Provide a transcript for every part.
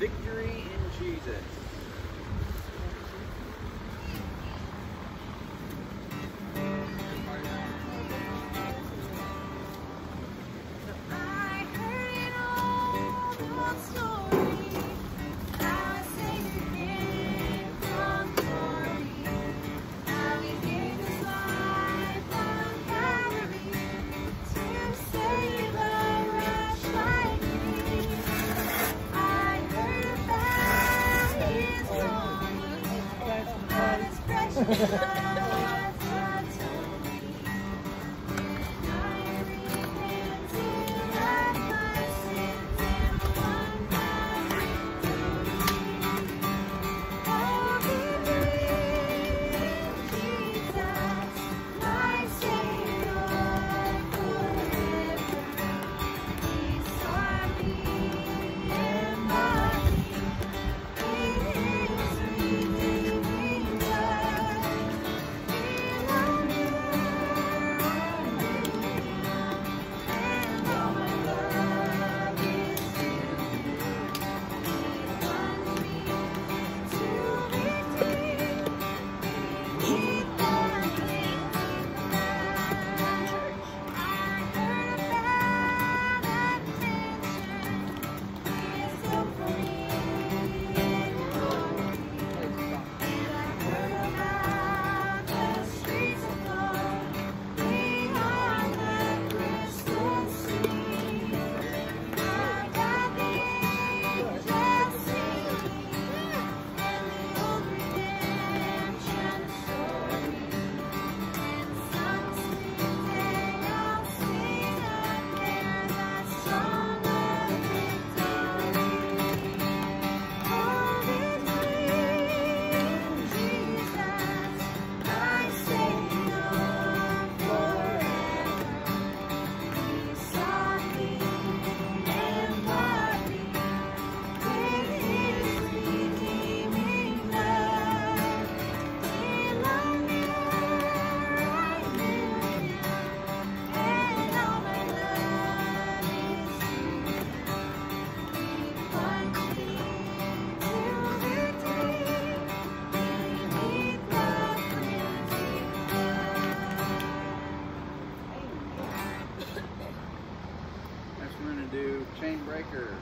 victory in Jesus. We're to do chain breaker.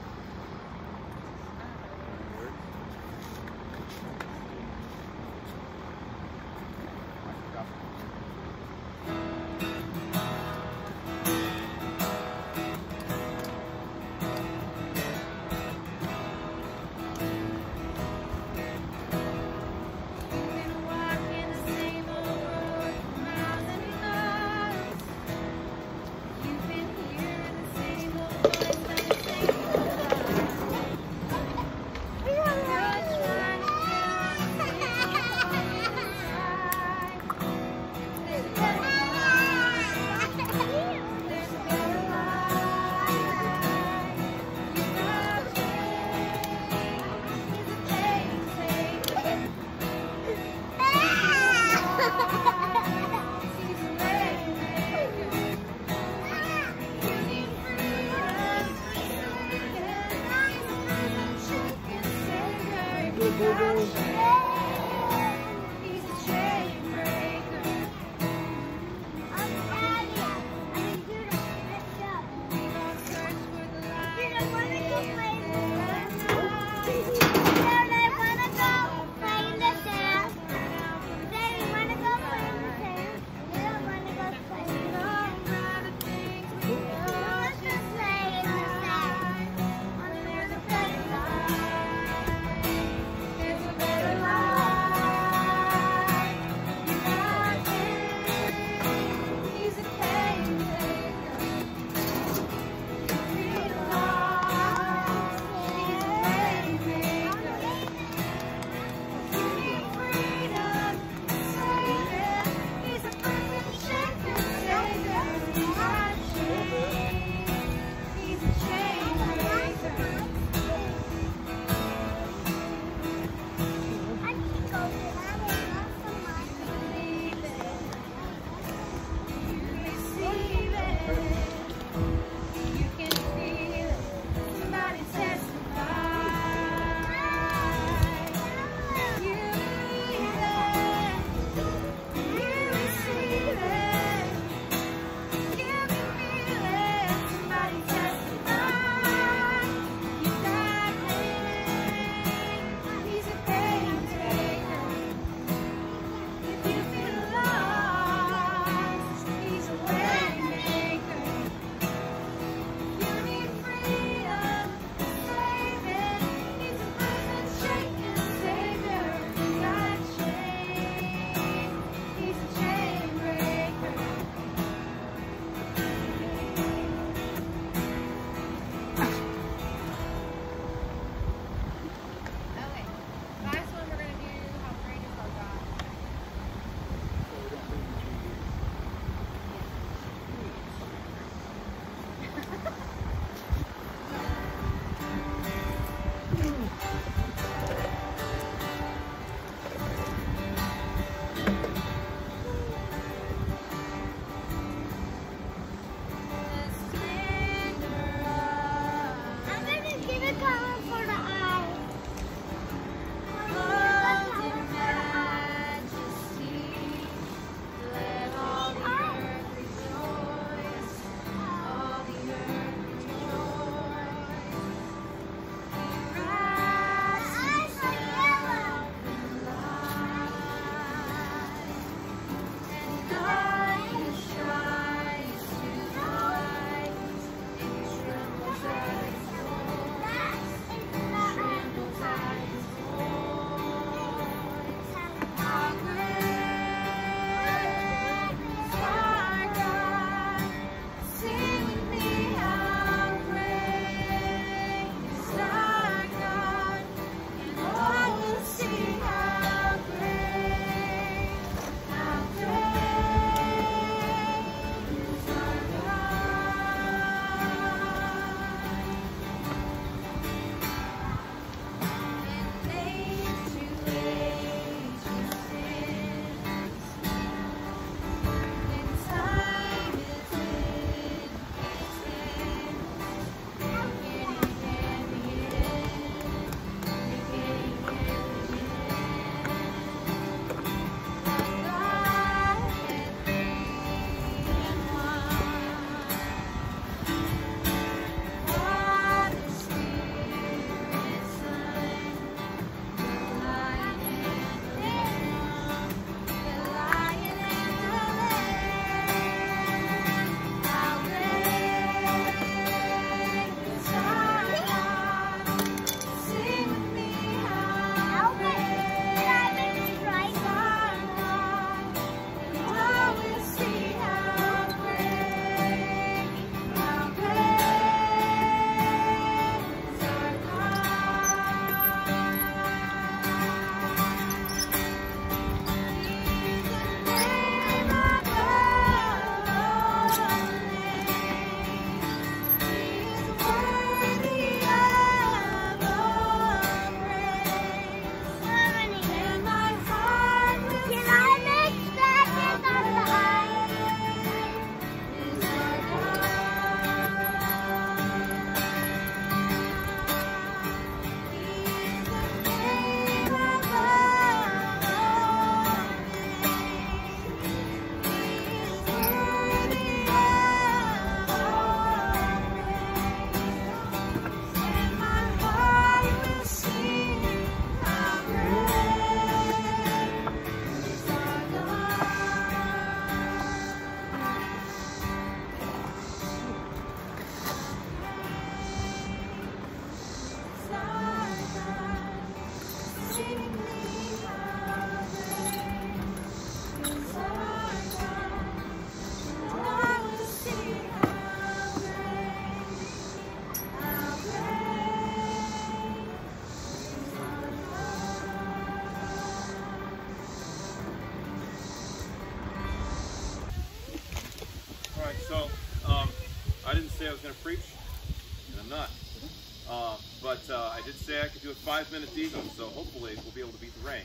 Could do five-minute devo, so hopefully we'll be able to beat the rain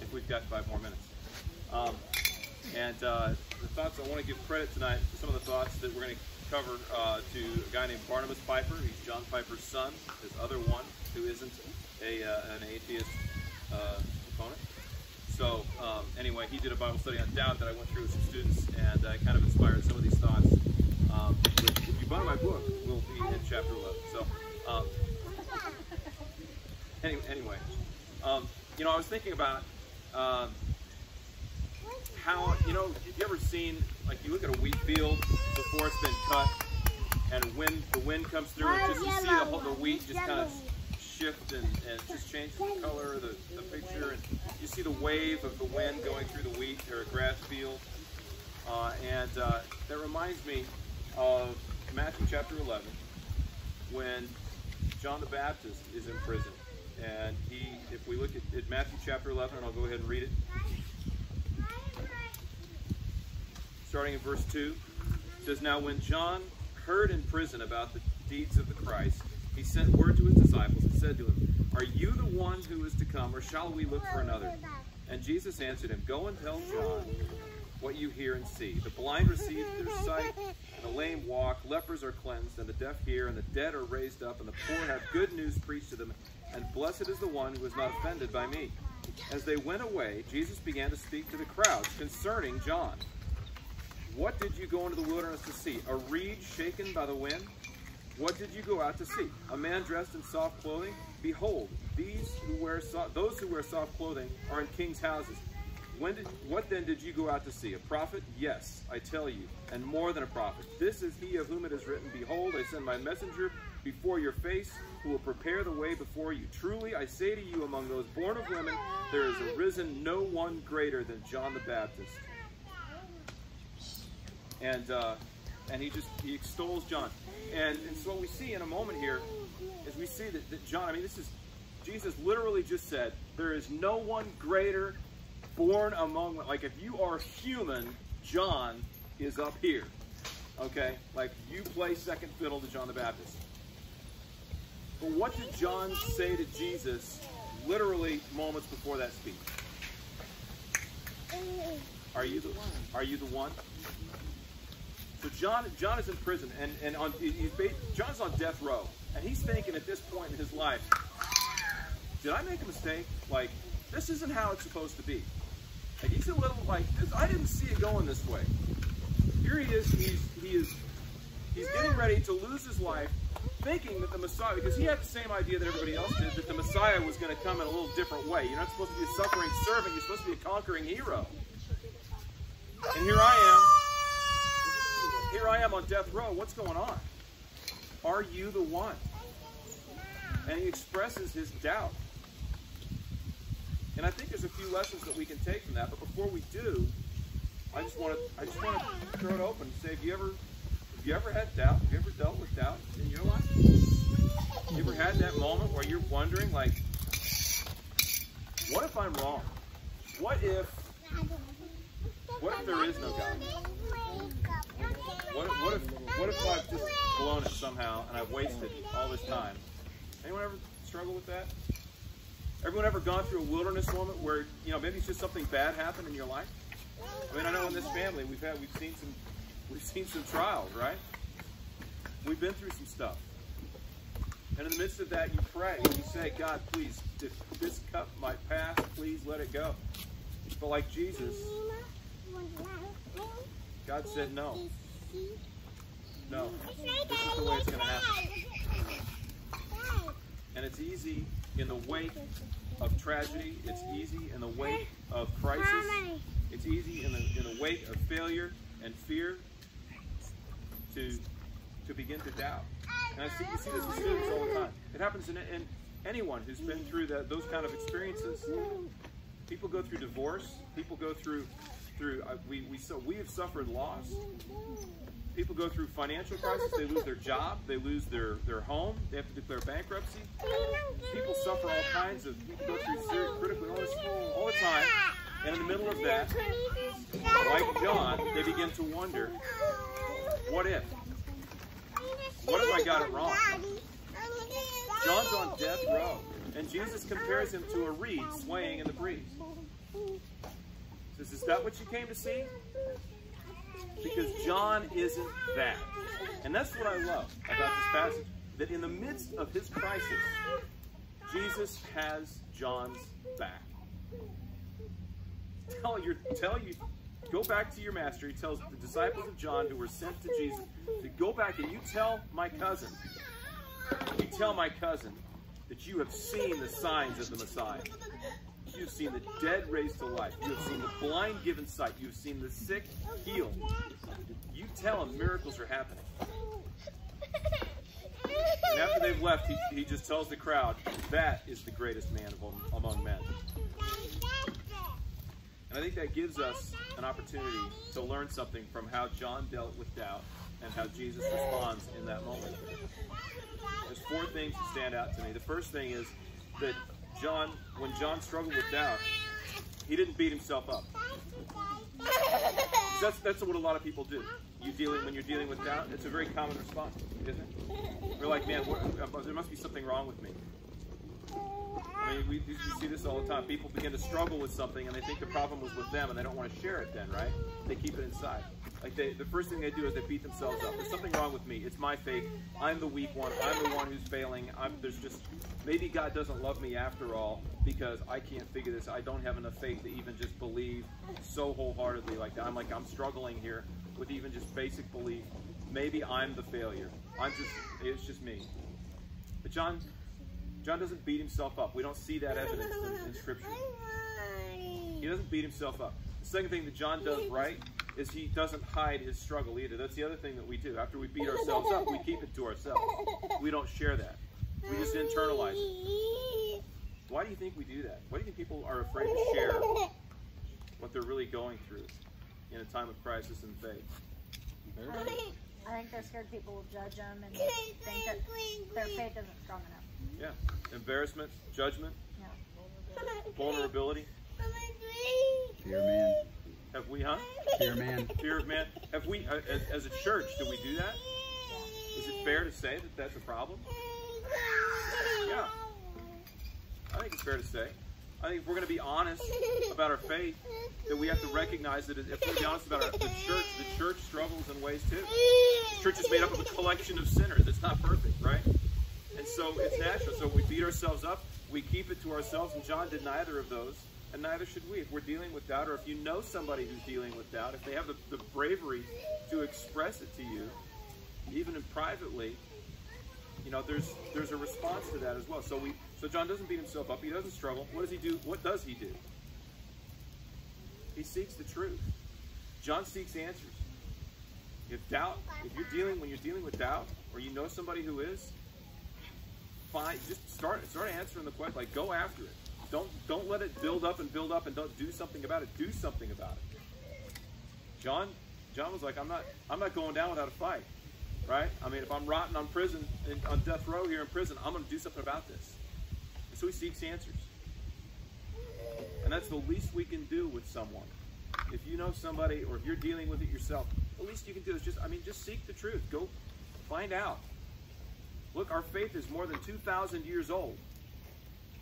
if we've got five more minutes. Um, and uh, the thoughts I want to give credit tonight to some of the thoughts that we're going to cover uh, to a guy named Barnabas Piper. He's John Piper's son, his other one, who isn't a, uh, an atheist uh, opponent. So um, anyway, he did a Bible study on doubt that I went through with some students, and I kind of inspired some of these thoughts. Um, if you buy my book, will be in chapter 11. So um, any, anyway, um, you know, I was thinking about um, how, you know, have you ever seen, like, you look at a wheat field before it's been cut, and when the wind comes through, and just you see the, whole, the wheat just kind of shift and, and just changes the color of the, the picture, and you see the wave of the wind going through the wheat or a grass field. Uh, and uh, that reminds me of Matthew chapter 11, when John the Baptist is in prison. And he, if we look at, at Matthew chapter 11, and I'll go ahead and read it. Starting in verse 2, it says, Now when John heard in prison about the deeds of the Christ, he sent word to his disciples and said to him, Are you the one who is to come, or shall we look for another? And Jesus answered him, Go and tell John what you hear and see. The blind receive their sight, and the lame walk, lepers are cleansed, and the deaf hear, and the dead are raised up, and the poor have good news preached to them, and blessed is the one who is not offended by me. As they went away, Jesus began to speak to the crowds concerning John. What did you go into the wilderness to see? A reed shaken by the wind? What did you go out to see? A man dressed in soft clothing? Behold, these who wear so those who wear soft clothing are in kings' houses. When did, what then did you go out to see? A prophet? Yes, I tell you, and more than a prophet. This is he of whom it is written, Behold, I send my messenger before your face, who will prepare the way before you. Truly, I say to you, among those born of women, there is arisen no one greater than John the Baptist. And uh, and he just he extols John. And, and so what we see in a moment here is we see that, that John, I mean, this is, Jesus literally just said, there is no one greater born among, like if you are human, John is up here. Okay? Like you play second fiddle to John the Baptist. But what did John say to Jesus literally moments before that speech? Are you the one? Are you the one? So John, John is in prison, and and on he's John's on death row, and he's thinking at this point in his life, did I make a mistake? Like this isn't how it's supposed to be. Like he's a little like I didn't see it going this way. Here he is. He's he is he's getting ready to lose his life, thinking that the Messiah, because he had the same idea that everybody else did, that the Messiah was going to come in a little different way. You're not supposed to be a suffering servant. You're supposed to be a conquering hero. And here I am here I am on death row. What's going on? Are you the one? And he expresses his doubt. And I think there's a few lessons that we can take from that. But before we do, I just want to I just want to throw it open and say, have you ever you ever had doubt? Have you ever dealt with doubt in your life? Have You ever had that moment where you're wondering, like, what if I'm wrong? What if what if there is no God? What, what if what if I've just blown it somehow and I've wasted all this time? Anyone ever struggle with that? Everyone ever gone through a wilderness moment where you know maybe it's just something bad happened in your life? I mean, I know in this family we've had we've seen some we've seen some trials, right? We've been through some stuff. And in the midst of that, you pray and you say, God, please, if this cup might pass, please let it go. But like Jesus, God said no. No. This is the way it's going to happen. And it's easy in the wake of tragedy. It's easy in the wake of crisis. It's easy in the, in the wake of failure and fear to, to begin to doubt. And I see, you see this with students all the time. It happens in, in anyone who's been through that, those kind of experiences. People go through divorce. People go through through uh, we we so we have suffered loss. People go through financial crisis. They lose their job. They lose their their home. They have to declare bankruptcy. People suffer all kinds of. People go through serious critical illness all the time. And in the middle of that, like John, they begin to wonder, What if? What if I got it wrong? John's on death row, and Jesus compares him to a reed swaying in the breeze. Says, Is that what you came to see? Because John isn't that. And that's what I love about this passage. That in the midst of his crisis, Jesus has John's back. Tell your tell you go back to your master. He tells the disciples of John who were sent to Jesus to go back and you tell my cousin, you tell my cousin that you have seen the signs of the Messiah. You've seen the dead raised to life. You have seen the blind given sight. You've seen the sick healed. You tell him miracles are happening. And after they've left, he, he just tells the crowd, that is the greatest man of, among men. And I think that gives us an opportunity to learn something from how John dealt with doubt and how Jesus responds in that moment. There's four things that stand out to me. The first thing is that John, when John struggled with doubt, he didn't beat himself up. That's, that's what a lot of people do. You dealing when you're dealing with doubt, it's a very common response, isn't it? We're like, man, what, there must be something wrong with me. I mean, we, see this all the time. People begin to struggle with something and they think the problem was with them and they don't want to share it then, right? They keep it inside. Like they, the first thing they do is they beat themselves up. There's something wrong with me. It's my faith. I'm the weak one. I'm the one who's failing. I'm, there's just maybe God doesn't love me after all because I can't figure this. I don't have enough faith to even just believe so wholeheartedly. Like that. I'm like I'm struggling here with even just basic belief. Maybe I'm the failure. I'm just it's just me. But John John doesn't beat himself up. We don't see that evidence in, in Scripture. He doesn't beat himself up. The second thing that John does right is he doesn't hide his struggle either. That's the other thing that we do. After we beat ourselves up, we keep it to ourselves. We don't share that. We just internalize it. Why do you think we do that? Why do you think people are afraid to share what they're really going through in a time of crisis and faith? I think, I think they're scared people will judge them and think that their faith isn't strong enough. Yeah. Embarrassment, judgment, Yeah. vulnerability. Fear man. Have we, huh? Fear man. Fear of man. Have we, uh, as, as a church, do we do that? Is it fair to say that that's a problem? Yeah. I think it's fair to say. I think if we're going to be honest about our faith, that we have to recognize that if we're going to be honest about our, the church, the church struggles in ways too. The church is made up of a collection of sinners. It's not perfect, right? And so it's natural. So we beat ourselves up, we keep it to ourselves, and John did neither of those, and neither should we. If we're dealing with doubt, or if you know somebody who's dealing with doubt, if they have the, the bravery to express it to you, even in privately, you know, there's there's a response to that as well. So we so John doesn't beat himself up. He doesn't struggle. What does he do? What does he do? He seeks the truth. John seeks answers. If doubt, if you're dealing when you're dealing with doubt, or you know somebody who is, fine. Just start start answering the question. Like go after it. Don't don't let it build up and build up and don't do something about it. Do something about it. John John was like, I'm not I'm not going down without a fight. Right? I mean, if I'm rotting on prison on death row here in prison, I'm going to do something about this. And so he seeks answers. And that's the least we can do with someone. If you know somebody or if you're dealing with it yourself, the least you can do is just I mean, just seek the truth. Go find out. Look, our faith is more than 2,000 years old.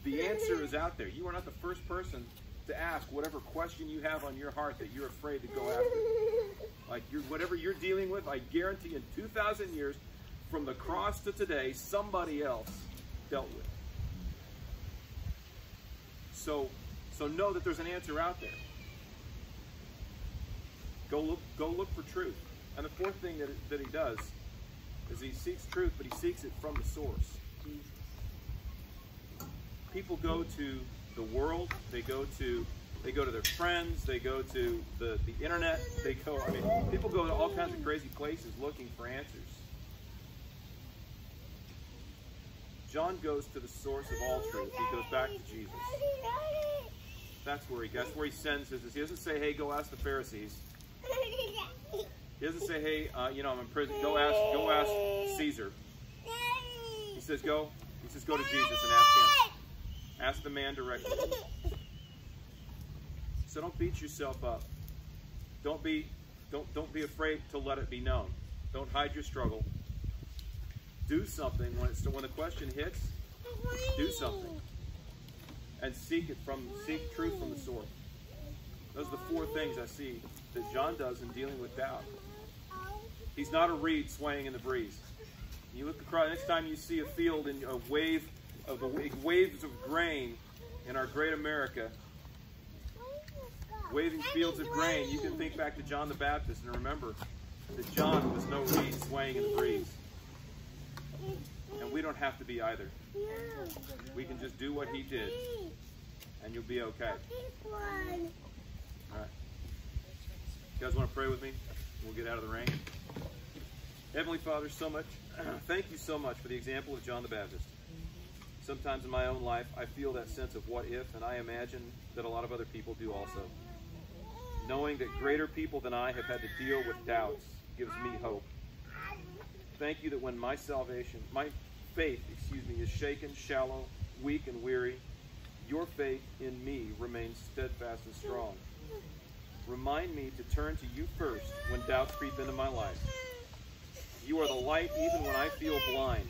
The answer is out there. You are not the first person to ask whatever question you have on your heart that you're afraid to go after. Like you're, whatever you're dealing with, I guarantee in 2,000 years, from the cross to today, somebody else dealt with. So, so know that there's an answer out there. Go look, go look for truth. And the fourth thing that, that he does is he seeks truth, but he seeks it from the source. People go to the world, they go to they go to their friends, they go to the, the internet, they go I mean people go to all kinds of crazy places looking for answers. John goes to the source of all truth. He goes back to Jesus. That's where he that's where he sends his he doesn't say, hey, go ask the Pharisees. He doesn't say, hey, uh, you know, I'm in prison. Go ask, go ask Caesar. He says, go. He says, go to Jesus and ask him. Ask the man directly. So don't beat yourself up. Don't be, don't, don't be afraid to let it be known. Don't hide your struggle. Do something when it's when the question hits. Do something, and seek it from seek truth from the source. Those are the four things I see that John does in dealing with doubt. He's not a reed swaying in the breeze. You look across next time you see a field and a wave of the waves of grain in our great America, waving fields of grain, you can think back to John the Baptist and remember that John was no reed swaying in the breeze. And we don't have to be either. We can just do what he did, and you'll be okay. All right. You guys want to pray with me? We'll get out of the rain. Heavenly Father, so much. thank you so much for the example of John the Baptist. Sometimes in my own life, I feel that sense of what if, and I imagine that a lot of other people do also. Knowing that greater people than I have had to deal with doubts gives me hope. Thank you that when my salvation, my faith, excuse me, is shaken, shallow, weak, and weary, your faith in me remains steadfast and strong. Remind me to turn to you first when doubts creep into my life. You are the light even when I feel blind.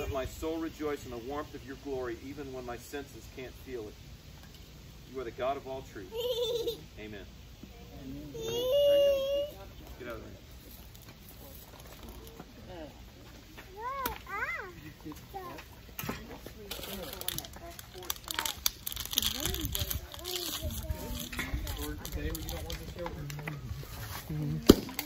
Let my soul rejoice in the warmth of your glory even when my senses can't feel it. You are the God of all truth. Amen. Get out of there. Today, you